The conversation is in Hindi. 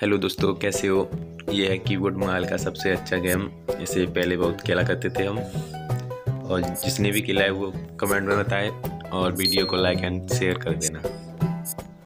हेलो दोस्तों, कैसे हो? ये है कीबोर्ड मोबाइल का सबसे अच्छा गेम। इसे पहले बहुत खेला करते थे हम। और जिसने भी खेला है वो कमेंट में बताए और वीडियो को लाइक एंड शेयर कर देना।